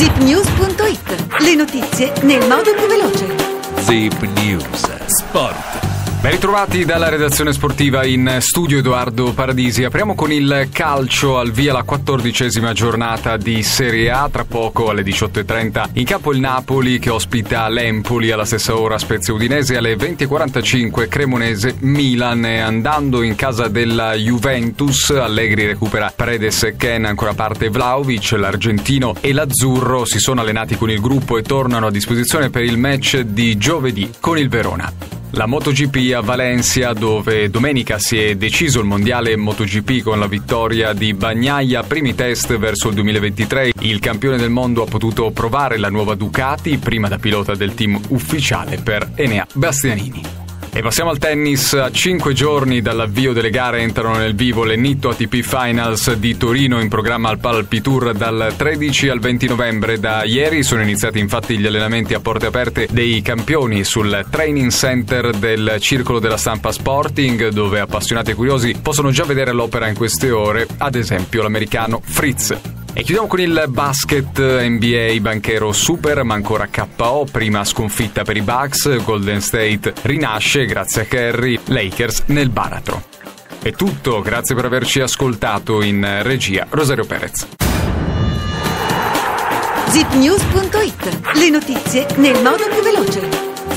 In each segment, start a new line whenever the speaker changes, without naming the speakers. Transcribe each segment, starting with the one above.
zipnews.it, le notizie nel modo più veloce.
Zip News. Sport.
Ben ritrovati dalla redazione sportiva in studio Edoardo Paradisi. Apriamo con il calcio al via la quattordicesima giornata di Serie A. Tra poco alle 18.30 in campo il Napoli che ospita l'Empoli alla stessa ora Spezia Udinese alle 20.45 Cremonese Milan. Andando in casa della Juventus Allegri recupera Paredes e Ken ancora parte Vlaovic. L'argentino e l'azzurro si sono allenati con il gruppo e tornano a disposizione per il match di giovedì con il Verona. La MotoGP a Valencia, dove domenica si è deciso il mondiale MotoGP con la vittoria di Bagnaia, primi test verso il 2023. Il campione del mondo ha potuto provare la nuova Ducati, prima da pilota del team ufficiale per Enea Bastianini. E passiamo al tennis. A cinque giorni dall'avvio delle gare entrano nel vivo le Nitto ATP Finals di Torino in programma al Palpi Tour dal 13 al 20 novembre. Da ieri sono iniziati infatti gli allenamenti a porte aperte dei campioni sul training center del Circolo della Stampa Sporting, dove appassionati e curiosi possono già vedere l'opera in queste ore, ad esempio l'americano Fritz. E chiudiamo con il basket NBA banchero super, ma ancora KO, prima sconfitta per i Bucks, Golden State rinasce grazie a Kerry, Lakers nel baratro. È tutto, grazie per averci ascoltato in regia Rosario Perez.
zipnews.it, le notizie nel modo più veloce.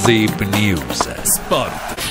Zip News. Sport.